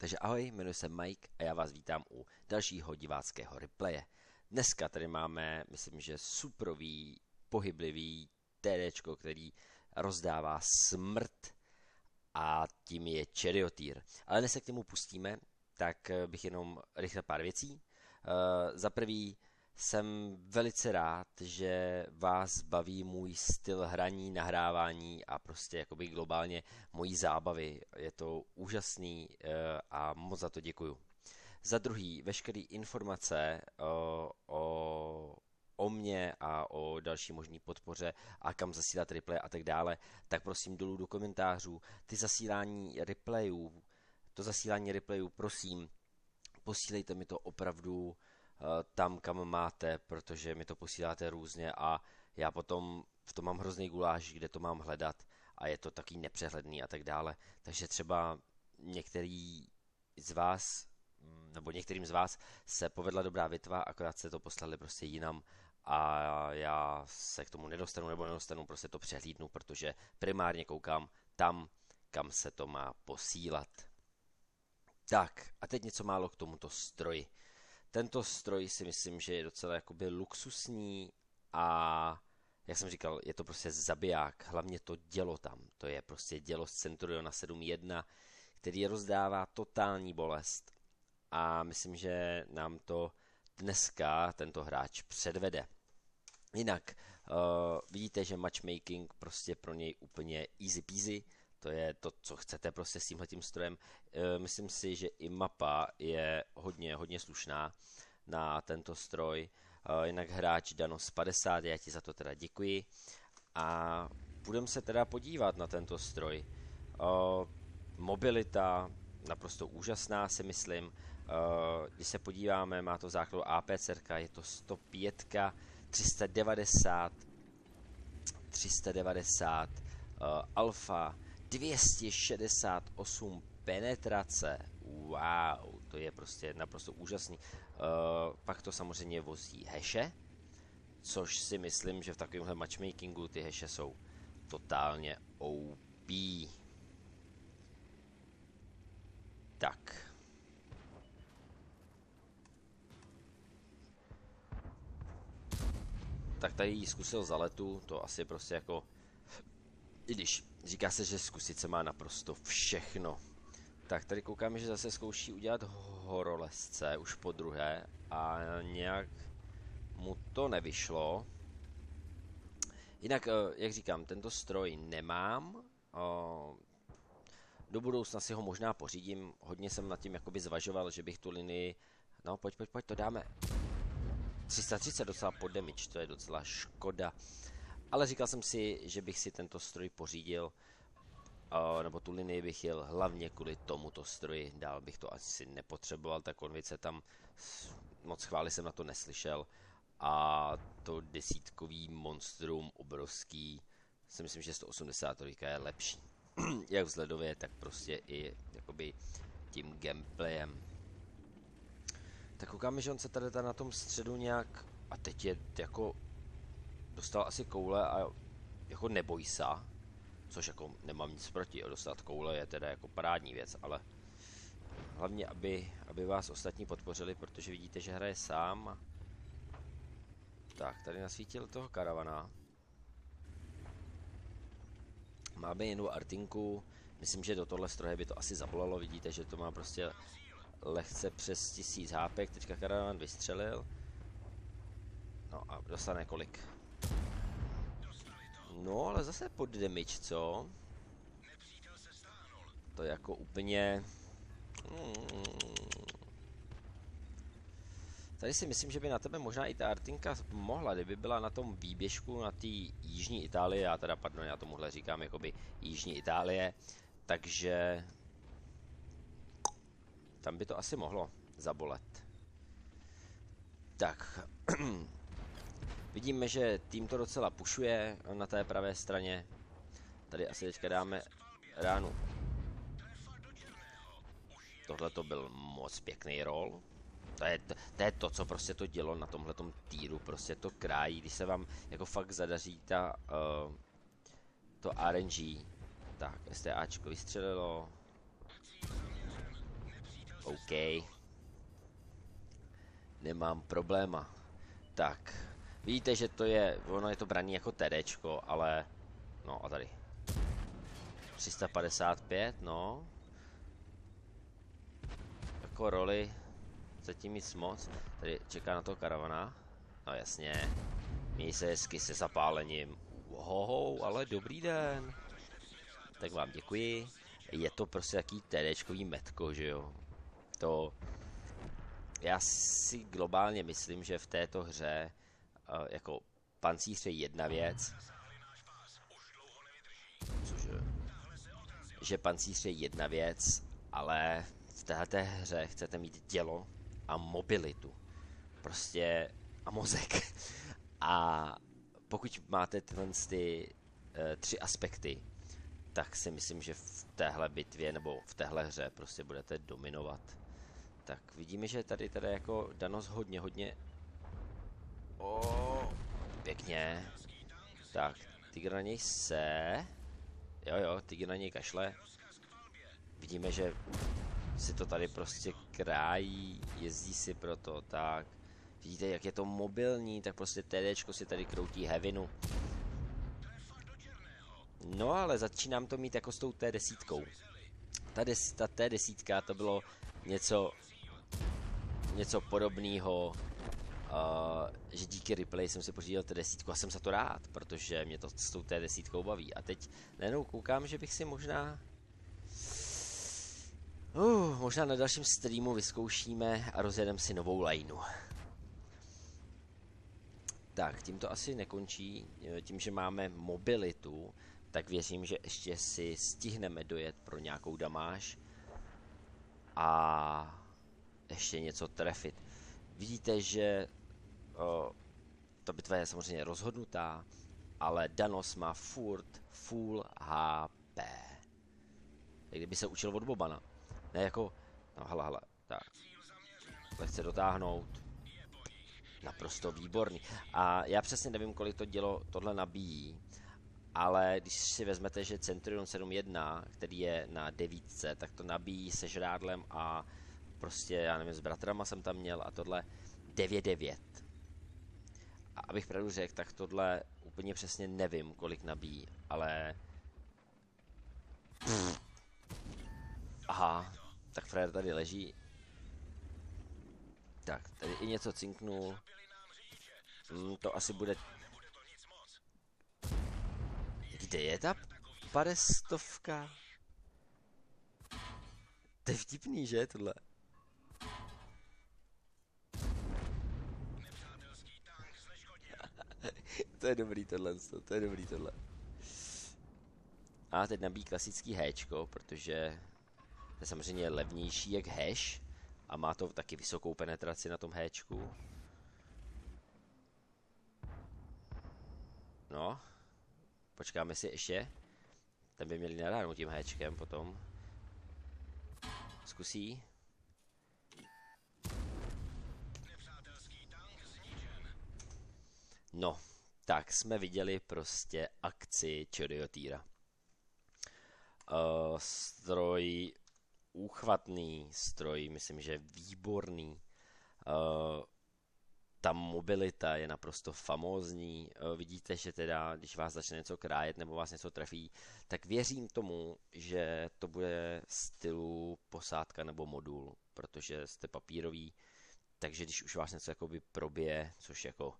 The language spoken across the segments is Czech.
Takže ahoj, jmenuji se Mike a já vás vítám u dalšího diváckého replaye. Dneska tady máme, myslím, že suprový, pohyblivý TD, který rozdává smrt a tím je Charioteer. Ale než se k němu pustíme, tak bych jenom rychle pár věcí. Uh, za prvý, jsem velice rád, že vás baví můj styl hraní, nahrávání a prostě jakoby globálně mojí zábavy. Je to úžasný eh, a moc za to děkuju. Za druhý, veškeré informace o, eh, o, o mě a o další možný podpoře a kam zasílat replay a tak dále, tak prosím dolů do komentářů. Ty zasílání replayů, to zasílání replayů, prosím, posílejte mi to opravdu tam, kam máte, protože mi to posíláte různě a já potom v tom mám hrozný guláš, kde to mám hledat a je to taky nepřehledný a tak dále. Takže třeba některý z vás, mm, nebo některým z vás se povedla dobrá bitva, akorát se to poslali prostě jinam a já se k tomu nedostanu nebo nedostanu, prostě to přehlídnu, protože primárně koukám tam, kam se to má posílat. Tak, a teď něco málo k tomuto stroji. Tento stroj si myslím, že je docela jakoby luxusní a jak jsem říkal, je to prostě zabiják, hlavně to dělo tam. To je prostě dělo z Centuriona 7.1, který rozdává totální bolest. A myslím, že nám to dneska tento hráč předvede. Jinak uh, vidíte, že matchmaking prostě pro něj úplně easy peasy. To je to, co chcete prostě s tímhletím strojem. E, myslím si, že i mapa je hodně, hodně slušná na tento stroj. E, jinak hráč Danos 50, já ti za to teda děkuji. A budeme se teda podívat na tento stroj. E, mobilita, naprosto úžasná si myslím. Když se podíváme, má to základu APC, je to 105, 390, 390 alfa, 268 penetrace. Wow, to je prostě naprosto úžasný. Uh, pak to samozřejmě vozí heše, což si myslím, že v takovémhle matchmakingu ty heše jsou totálně OP. Tak. Tak tady jí zkusil za letu, to asi prostě jako i když říká se, že zkusit se má naprosto všechno. Tak tady koukáme, že zase zkouší udělat horolezce už po druhé a nějak mu to nevyšlo. Jinak, eh, jak říkám, tento stroj nemám. Eh, do budoucna si ho možná pořídím. Hodně jsem nad tím jakoby zvažoval, že bych tu linii... No, pojď, pojď, pojď, to dáme. 330 docela pod damage, to je docela škoda. Ale říkal jsem si, že bych si tento stroj pořídil, nebo tu linii bych jel hlavně kvůli tomuto stroji, dál bych to asi nepotřeboval, ta konvice tam moc chvály jsem na to neslyšel a to desítkový monstrum obrovský, si myslím, že 183 je lepší. Jak vzhledově, tak prostě i jakoby tím gameplayem. Tak koukáme, že on se tady na tom středu nějak, a teď je jako dostal asi koule a jako neboj se, což jako nemám nic proti, dostat koule je teda jako parádní věc, ale hlavně, aby, aby vás ostatní podpořili, protože vidíte, že hraje sám. Tak, tady nasvítil toho karavana. Máme jinou artinku, myslím, že do tohle stroje by to asi zabolalo, vidíte, že to má prostě lehce přes 1000 HP, teďka karavan vystřelil. No a dostane kolik? No, ale zase pod damage, co? To jako úplně... Hmm. Tady si myslím, že by na tebe možná i ta Artinka mohla, kdyby byla na tom výběžku na té jižní Itálie, já teda, pardon, já tomuhle říkám jakoby jižní Itálie, takže tam by to asi mohlo zabolet. Tak, Vidíme, že tým to docela pušuje na té pravé straně. Tady asi teďka dáme ránu. Tohle to byl moc pěkný roll. To je, to, to je to, co prostě to dělo na tomhle týru, prostě to krájí, když se vám jako fakt zadaří ta, uh, to RNG. Tak, STAčko vystřelilo. OK. Nemám probléma. Tak, vidíte, že to je, ono je to braný jako TDčko, ale, no a tady. 355, no. Jako roli zatím nic moc. Tady čeká na to karavana. No jasně. Měj se hezky se zapálením. Wow, ale dobrý den. Tak vám děkuji. Je to prostě taký TDčkový metko, že jo. To... Já si globálně myslím, že v této hře jako pancíř je jedna věc. Cože? Že pancíř je jedna věc, ale v této hře chcete mít dělo a mobilitu. Prostě a mozek. A pokud máte tyhle ty uh, tři aspekty, tak si myslím, že v téhle bitvě nebo v téhle hře prostě budete dominovat. Tak vidíme, že tady teda jako Danos hodně, hodně... O, pěkně. Tak, Tiger na něj se... Jo, jo, Tiger na něj kašle. Vidíme, že si to tady prostě krájí, jezdí si proto, tak. Vidíte, jak je to mobilní, tak prostě TDčko si tady kroutí hevinu. No ale začínám to mít jako s tou T10. Ta, ta T10 to bylo něco, něco podobného, že díky replay jsem si pořídil T10 a jsem za to rád, protože mě to s tou T10 baví. A teď najednou koukám, že bych si možná Uh, možná na dalším streamu vyzkoušíme a rozjedeme si novou lineu. Tak, tím to asi nekončí. Tím, že máme mobilitu, tak věřím, že ještě si stihneme dojet pro nějakou damáž a ještě něco trefit. Vidíte, že o, ta bitva je samozřejmě rozhodnutá, ale Danos má furt full HP. Jak kdyby se učil od Bobana. Ne jako, no hala, hala, tak. Lehce dotáhnout. Naprosto výborný. A já přesně nevím, kolik to dělo tohle nabíjí, ale když si vezmete, že Centurion 7.1, který je na devítce, tak to nabíjí se žrádlem a prostě, já nevím, s bratrama jsem tam měl a tohle 9.9. Abych pravdu řekl, tak tohle úplně přesně nevím, kolik nabíjí, ale... Pff. Aha, tak frajer tady leží. Tak, tady i něco cinknul. Hmm, to asi bude kde je ta padestovka? To je vtipný, že, tohle? To je dobrý tohle, to je dobrý tohle. A teď nabíjí klasický héčko, protože to je samozřejmě levnější jak hash a má to taky vysokou penetraci na tom héčku. No, Počkáme si ještě. Ten by měli naráhnout tím héčkem potom. Zkusí. No, tak jsme viděli prostě akci Choriotýra. Uh, stroj úchvatný, stroj myslím, že výborný. Uh, ta mobilita je naprosto famózní. E, vidíte, že teda, když vás začne něco krájet nebo vás něco trefí, tak věřím tomu, že to bude stylu posádka nebo modul, protože jste papírový, takže když už vás něco jakoby probije, což jako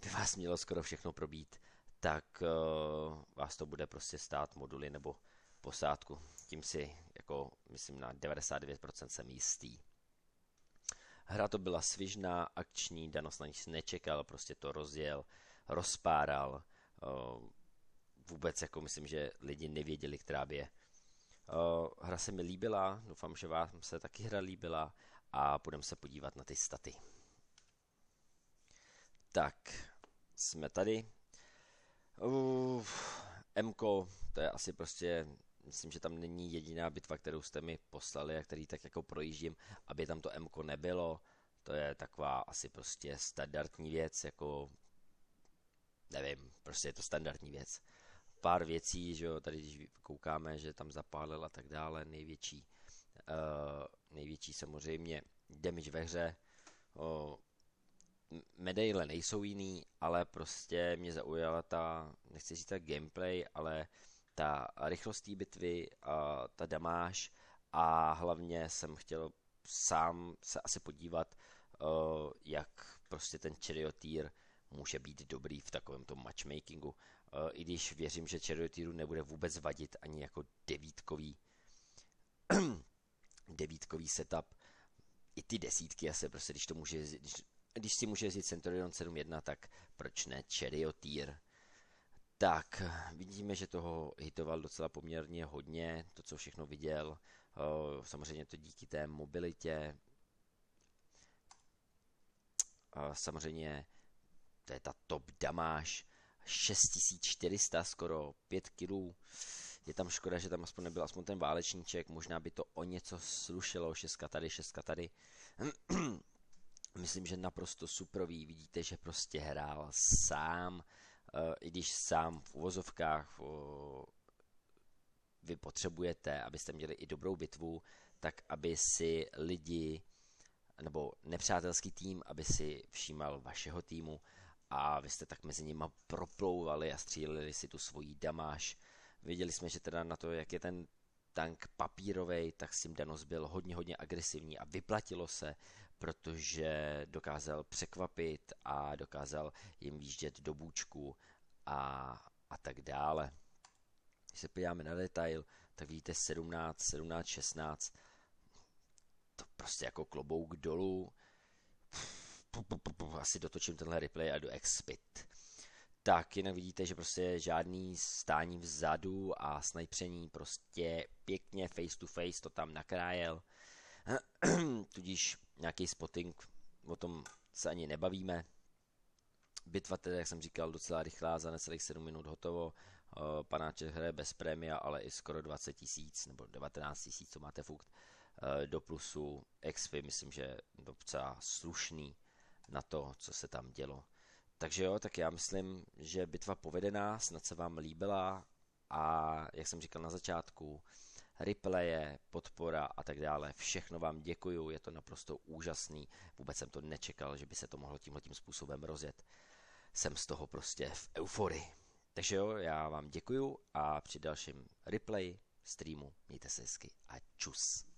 by vás mělo skoro všechno probít, tak uh, vás to bude prostě stát moduly nebo posádku. Tím si, jako myslím, na 99% jsem jistý. Hra to byla svižná, akční, Danos na nic nečekal, prostě to rozjel, rozpáral. Vůbec jako myslím, že lidi nevěděli, která by je. Hra se mi líbila, doufám, že vám se taky hra líbila a budeme se podívat na ty staty. Tak, jsme tady. Uh, Mko, to je asi prostě myslím, že tam není jediná bitva, kterou jste mi poslali a který tak jako projíždím, aby tam to Mko nebylo. To je taková asi prostě standardní věc, jako nevím, prostě je to standardní věc. Pár věcí, že jo, tady když koukáme, že tam zapálil a tak dále, největší největší samozřejmě damage ve hře. Uh, medaile nejsou jiný, ale prostě mě zaujala ta, nechci říct tak gameplay, ale ta rychlost té bitvy, a ta damáž a hlavně jsem chtěl sám se asi podívat, uh, jak prostě ten charioteer může být dobrý v takovém tom matchmakingu. Uh, I když věřím, že charioteeru nebude vůbec vadit ani jako devítkový devítkový setup. I ty desítky asi prostě, když to může, když, když si může jezdit Centurion 7.1, tak proč ne charioteer? Tak, vidíme, že toho hitoval docela poměrně hodně, to, co všechno viděl. Samozřejmě to díky té mobilitě. Samozřejmě to je ta top damáž. 6400 skoro, 5 kg. Je tam škoda, že tam aspoň nebyl aspoň ten válečníček, možná by to o něco slušelo, šestka tady, šestka tady. Myslím, že naprosto suprový, vidíte, že prostě hrál sám, Eh, i když sám v uvozovkách vy potřebujete, abyste měli i dobrou bitvu, tak aby si lidi nebo nepřátelský tým, aby si všímal vašeho týmu a vy jste tak mezi nima proplouvali a stříleli si tu svoji damáž. Viděli jsme, že teda na to, jak je ten tank papírový, tak s tím Danos byl hodně, hodně agresivní a vyplatilo se, protože dokázal překvapit a dokázal jim výjíždět do bůčku a, a tak dále. Když se podíváme na detail, tak vidíte 17, 17, 16, to prostě jako klobouk dolů. Asi dotočím tenhle replay a jdu expit. Tak, jinak vidíte, že prostě žádný stání vzadu a snajpření prostě pěkně face to face to tam nakrájel. Tudíž nějaký spotting, o tom se ani nebavíme. Bitva tedy, jak jsem říkal, docela rychlá, za necelých 7 minut hotovo. Panáček hraje bez prémia, ale i skoro 20 tisíc nebo 19 tisíc, co máte fukt do plusu. XP myslím, že docela slušný na to, co se tam dělo. Takže jo, tak já myslím, že bitva povedená, snad se vám líbila a jak jsem říkal na začátku, replaye, podpora a tak dále. Všechno vám děkuju, je to naprosto úžasný. Vůbec jsem to nečekal, že by se to mohlo tímhle tím způsobem rozjet. Jsem z toho prostě v euforii. Takže jo, já vám děkuju a při dalším replay streamu mějte se hezky a čus.